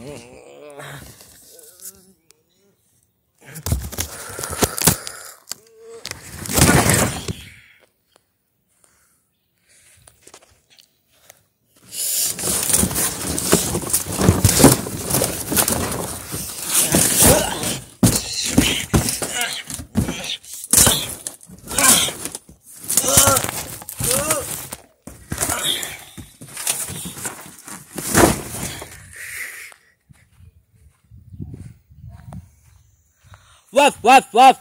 Mm. Ваф, ваф, ваф.